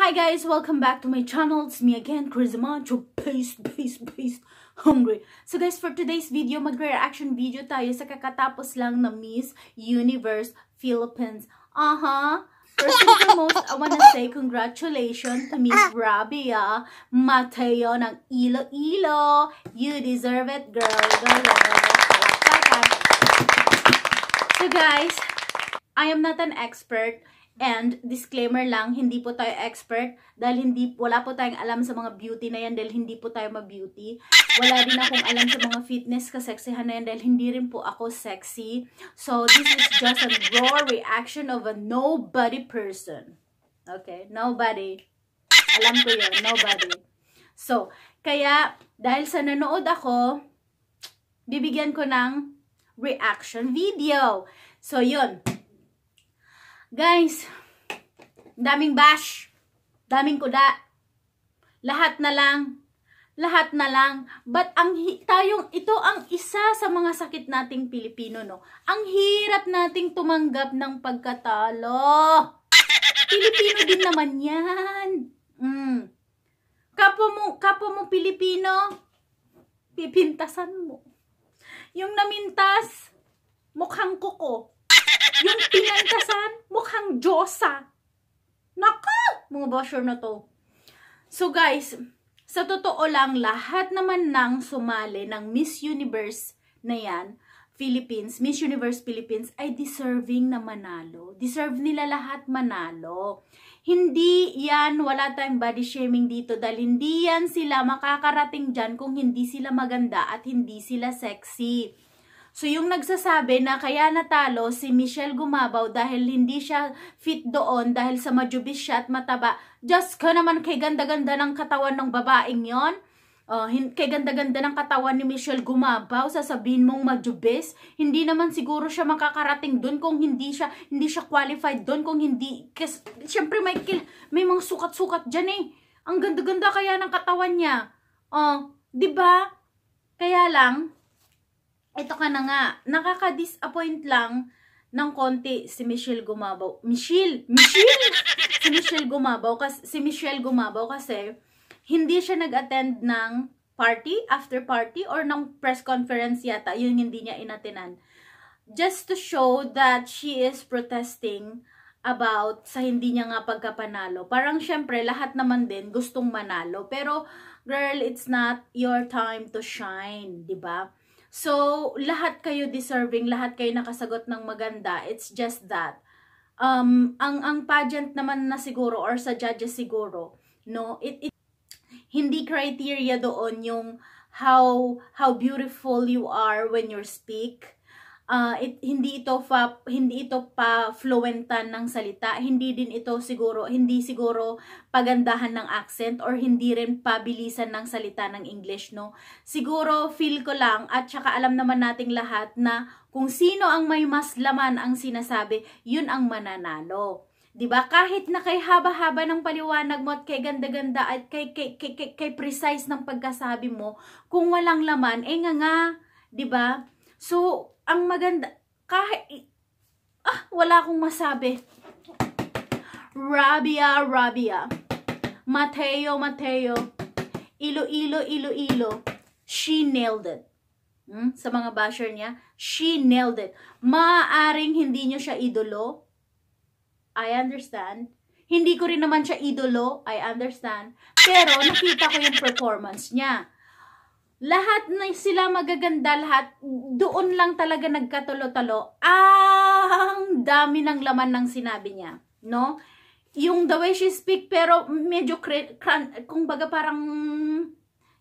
Hi guys, welcome back to my channel. It's me again, Chris Mancho. Paste, paste, paste. Hungry. So guys, for today's video, magre-reaction video tayo sa kakatapos lang na Miss Universe Philippines. Uh-huh. First and foremost, I wanna say congratulations to Miss Rabia Mateo ng Iloilo. You deserve it, girl. Palakpakan. So guys, I am not an expert and disclaimer lang, hindi po tayo expert dahil hindi wala po tayong alam sa mga beauty na yan dahil hindi po tayo ma-beauty. Wala din akong alam sa mga fitness kaseksihan na yan dahil hindi rin po ako sexy. So this is just a raw reaction of a nobody person. Okay? Nobody. Alam ko yun. Nobody. So, kaya dahil sa nanood ako, bibigyan ko ng reaction video. So, yun. Guys, daming bash, daming kuda, lahat na lang, lahat na lang. But ang tayong ito ang isa sa mga sakit nating Pilipino, no? Ang hirap nating tumanggap ng pagkatalo. Pilipino din naman yan. Mm. Kapwa mo, kapwa mo Pilipino, pipintasan mo. Yung namintas, mukhang kuko. Yung pinantasan, mukhang Diyosa. Naka! Mga basher na to. So guys, sa totoo lang, lahat naman ng sumali ng Miss Universe na yan, Philippines, Miss Universe Philippines, ay deserving na manalo. Deserve nila lahat manalo. Hindi yan, wala tayong body shaming dito dahil hindi yan sila makakarating dyan kung hindi sila maganda at hindi sila sexy. So yung nagsasabi na kaya natalo si Michelle Gumabaw dahil hindi siya fit doon dahil sa majubis siya at mataba. Just ka naman kay ganda-ganda ng katawan ng babaeng yon. Uh, kay ganda-ganda ng katawan ni Michelle Gumabaw, sasabihin mong majubis, hindi naman siguro siya makakarating doon kung hindi siya hindi siya qualified doon kung hindi kasi syempre may may mga sukat-sukat diyan eh. Ang ganda-ganda kaya ng katawan niya. Uh, 'di ba? Kaya lang ito ka na nga, nakaka-disappoint lang ng konti si Michelle Gumabaw. Michelle! Michelle! si Michelle Gumabaw kasi si Michelle Gumabaw kasi hindi siya nag-attend ng party, after party or ng press conference yata, yun hindi niya inatinan. Just to show that she is protesting about sa hindi niya nga pagkapanalo. Parang syempre lahat naman din gustong manalo, pero girl, it's not your time to shine, ba? So, lahat kayo deserving, lahat kayo nakasagot ng maganda. It's just that. Um, ang, ang pageant naman na siguro or sa judges siguro, no, it, it hindi criteria doon yung how how beautiful you are when you speak uh, it, hindi ito pa hindi ito pa fluentan ng salita hindi din ito siguro hindi siguro pagandahan ng accent or hindi rin pabilisan ng salita ng English no siguro feel ko lang at saka alam naman nating lahat na kung sino ang may mas laman ang sinasabi yun ang mananalo 'di ba? Kahit na kay haba-haba ng paliwanag mo at kay ganda-ganda at kay kay, kay, kay, kay precise ng pagkasabi mo, kung walang laman, eh nga nga, 'di ba? So, ang maganda, kahit, ah, wala akong masabi. Rabia, Rabia. Mateo, Mateo. Iloilo, Iloilo. She nailed it. Hmm? Sa mga basher niya, she nailed it. Maaaring hindi niyo siya idolo. I understand. Hindi ko rin naman siya idolo. I understand. Pero nakita ko yung performance niya lahat na sila magaganda, lahat, doon lang talaga nagkatulo-talo. Ang dami ng laman ng sinabi niya, no? Yung the way she speak, pero medyo, kung baga parang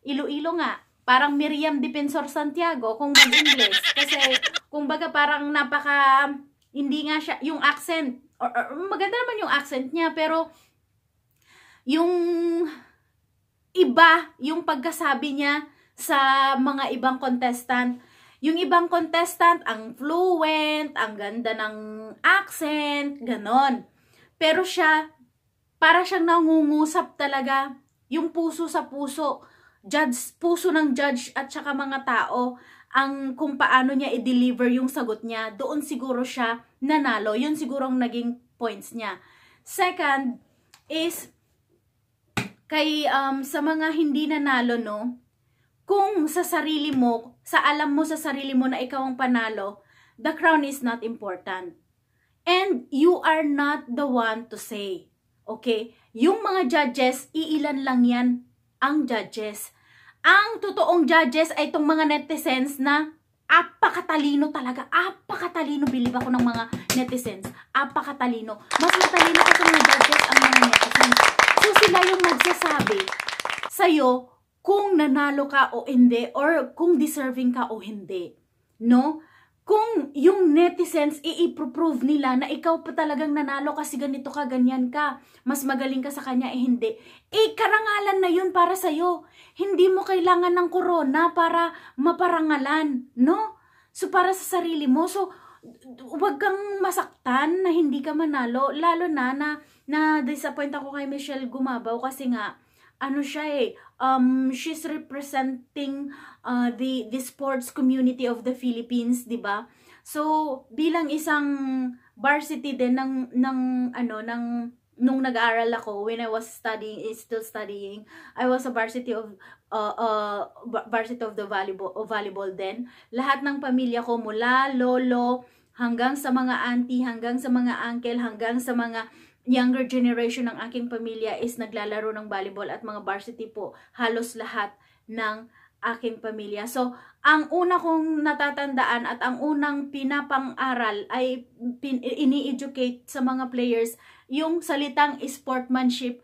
ilo-ilo nga, parang Miriam Defensor Santiago, kung mag-English. Kasi, kung baga parang napaka, hindi nga siya, yung accent, or, or maganda naman yung accent niya, pero, yung iba, yung pagkasabi niya, sa mga ibang contestant. Yung ibang contestant, ang fluent, ang ganda ng accent, ganon. Pero siya, para siyang nangungusap talaga. Yung puso sa puso. Judge, puso ng judge at saka mga tao ang kung paano niya i-deliver yung sagot niya, doon siguro siya nanalo. Yun siguro ang naging points niya. Second is, kay um, sa mga hindi nanalo, no, kung sa sarili mo, sa alam mo sa sarili mo na ikaw ang panalo, the crown is not important. And you are not the one to say. Okay? Yung mga judges, iilan lang yan ang judges. Ang totoong judges ay itong mga netizens na apakatalino talaga. Apakatalino. Believe ako ng mga netizens. Apakatalino. Mas matalino kasi mga judges ang mga netizens. So sila yung magsasabi sa'yo kung nanalo ka o hindi or kung deserving ka o hindi. No? Kung yung netizens i-prove nila na ikaw pa talagang nanalo kasi ganito ka, ganyan ka, mas magaling ka sa kanya, eh hindi. Eh, karangalan na yun para sa'yo. Hindi mo kailangan ng corona para maparangalan, no? So, para sa sarili mo. So, wag kang masaktan na hindi ka manalo. Lalo na na, na disappoint ako kay Michelle Gumabaw kasi nga, ano siya eh, um, she's representing uh, the, the sports community of the Philippines, di ba? So, bilang isang varsity din ng, ng, ano, ng, nung nag-aaral ako, when I was studying, still studying, I was a varsity of, uh, uh, varsity of the volleyball, of volleyball din. Lahat ng pamilya ko, mula lolo, hanggang sa mga auntie, hanggang sa mga uncle, hanggang sa mga younger generation ng aking pamilya is naglalaro ng volleyball at mga varsity po halos lahat ng aking pamilya. So, ang una kong natatandaan at ang unang pinapang-aral ay pin, ini-educate sa mga players yung salitang sportsmanship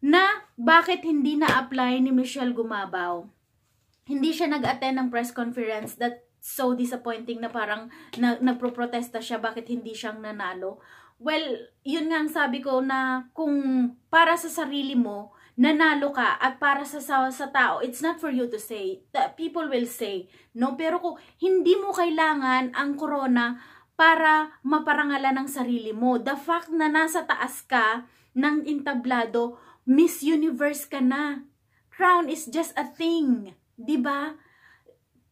na bakit hindi na-apply ni Michelle Gumabaw. Hindi siya nag-attend ng press conference that so disappointing na parang na, nagproprotesta siya bakit hindi siyang nanalo. Well, yun nga ang sabi ko na kung para sa sarili mo, nanalo ka at para sa, sa, sa tao, it's not for you to say. The people will say, no? Pero kung hindi mo kailangan ang corona para maparangalan ng sarili mo, the fact na nasa taas ka ng intablado, Miss Universe ka na. Crown is just a thing. 'di ba?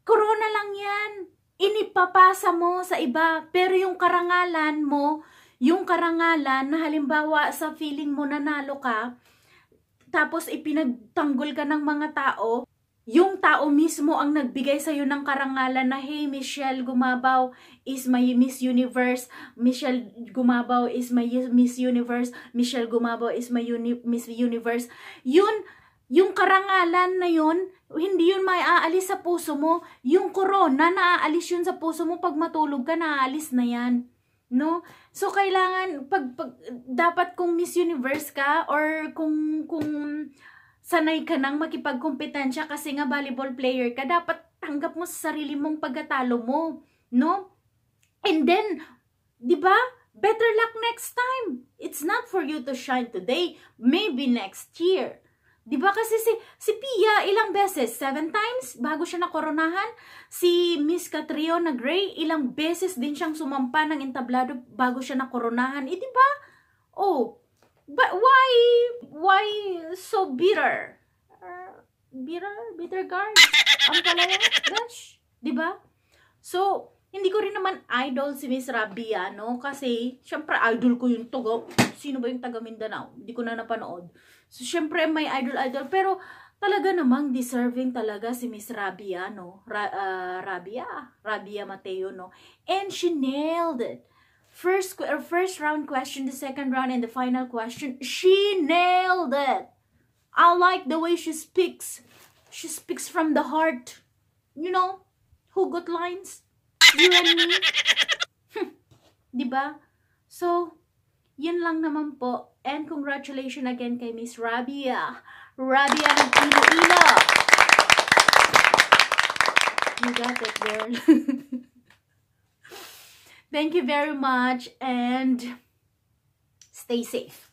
Corona lang yan. Inipapasa mo sa iba. Pero yung karangalan mo, yung karangalan na halimbawa sa feeling mo nanalo ka, tapos ipinagtanggol ka ng mga tao, yung tao mismo ang nagbigay sa iyo ng karangalan na, hey, Michelle Gumabaw is my Miss Universe, Michelle Gumabaw is my Miss Universe, Michelle Gumabaw is my uni Miss Universe. Yun, yung karangalan na yun, hindi yun maaalis sa puso mo. Yung corona, naaalis yun sa puso mo pag matulog ka, naaalis na yan no? So kailangan pag, pag dapat kung Miss Universe ka or kung kung sanay ka nang makipagkompetensya kasi nga volleyball player ka, dapat tanggap mo sa sarili mong pagkatalo mo, no? And then, 'di ba? Better luck next time. It's not for you to shine today, maybe next year. Di ba kasi si, si Pia ilang beses? Seven times bago siya nakoronahan. Si Miss Catriona Gray ilang beses din siyang sumampa ng entablado bago siya nakoronahan. Eh di ba? Oh, but why, why so bitter? Uh, bitter? Bitter guard? Ang kalaya? Gosh, di ba? So, hindi ko rin naman idol si Miss Rabia, no? Kasi, syempre, idol ko yung tugo. Sino ba yung taga Mindanao? Hindi ko na napanood. So, syempre, may idol-idol. Pero, talaga namang deserving talaga si Miss Rabia, no? Ra uh, Rabia? Rabia Mateo, no? And she nailed it. First, or first round question, the second round, and the final question, she nailed it. I like the way she speaks. She speaks from the heart. You know, who got lines? You and me? diba? So, yun lang naman po. And congratulations again kay Miss Rabia. Rabia ng Iloilo. You got it, girl. Thank you very much and stay safe.